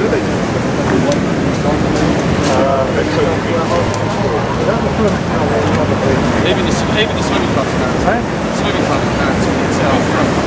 Even the, even the swimming club now. Swimming club now to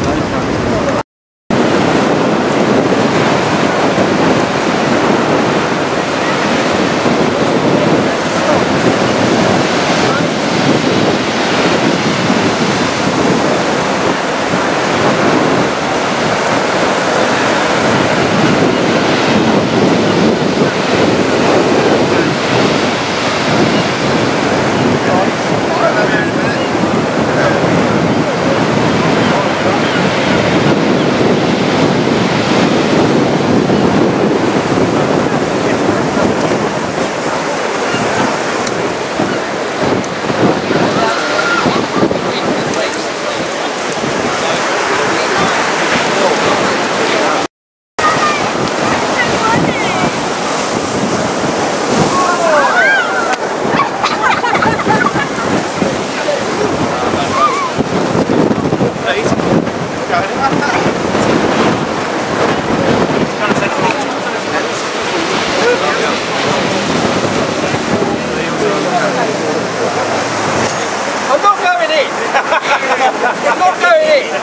I'm not going in.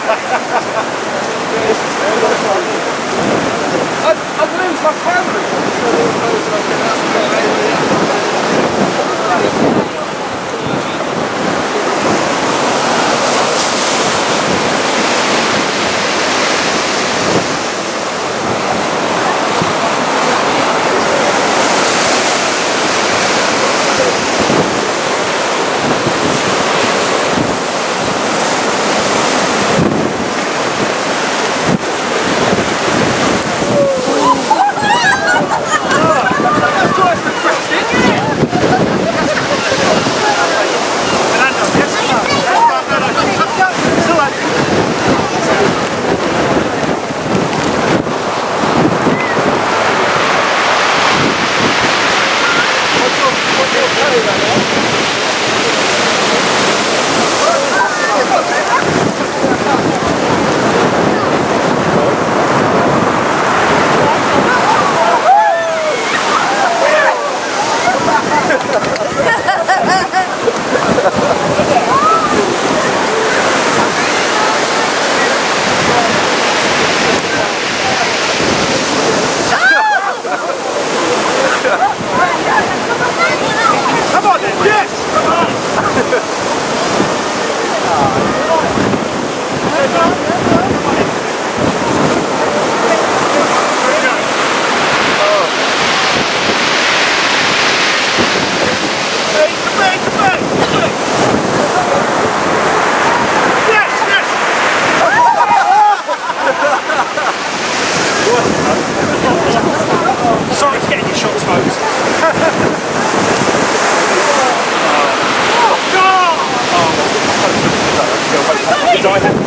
I've I'd lose my camera. 아. Do I have